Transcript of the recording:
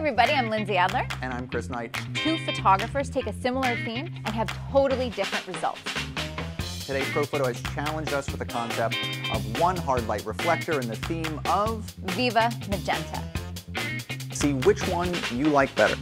everybody, I'm Lindsay Adler. And I'm Chris Knight. Two photographers take a similar theme and have totally different results. Today, Profoto has challenged us with the concept of one hard light reflector and the theme of Viva Magenta. See which one you like better.